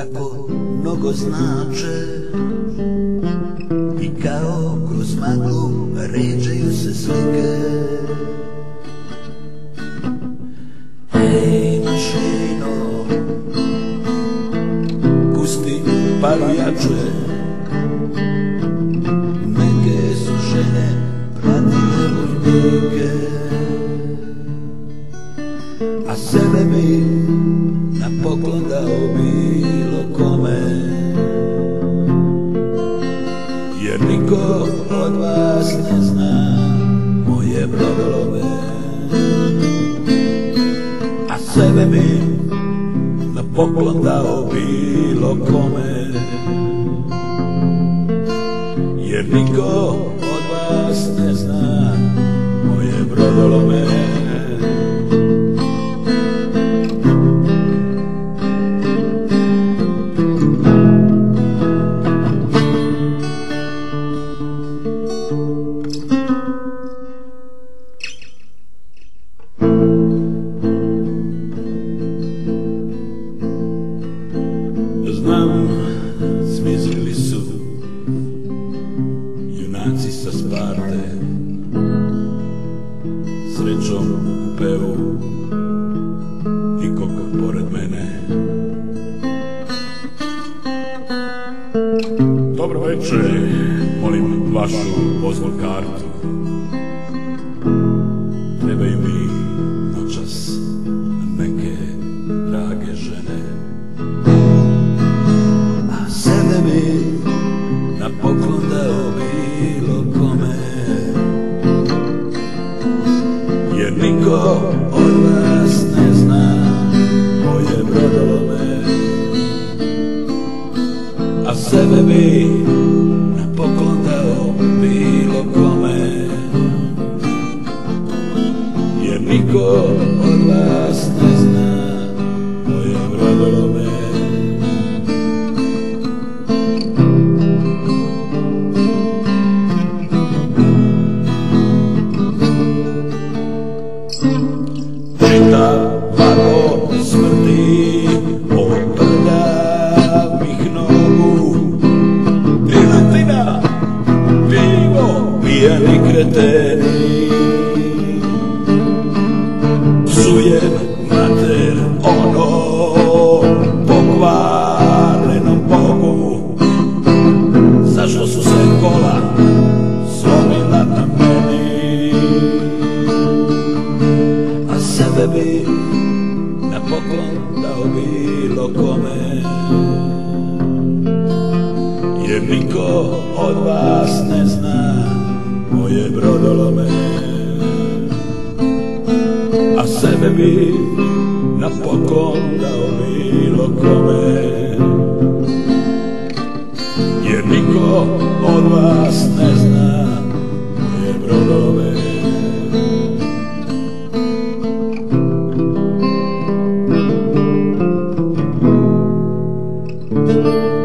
Tako mnogo znače. I kao kroz maglu ređaju se slike. Hej mašino pusti paljače neke su žene pratile vojnike a sebe bi moje brodolome a sebe bi na poklon dao bilo kome. Jer niko od vas ne zna moje brodolome U kupeu nikog pored mene. Dobro večer, molim vašu voznu kartu. Trebaju mi noćas neke drage žene. A sebe bi na poklon pijani kreteni. Psujem mater ono pokvarenom Bogu zašto su se kola slomila na meni? A sebe bi na poklon dao bilo kome jer niko od vas ne zna moje brodolome. A sebe bi na poklon dao bilo kome. Jer niko od vas ne zna moje brodove thank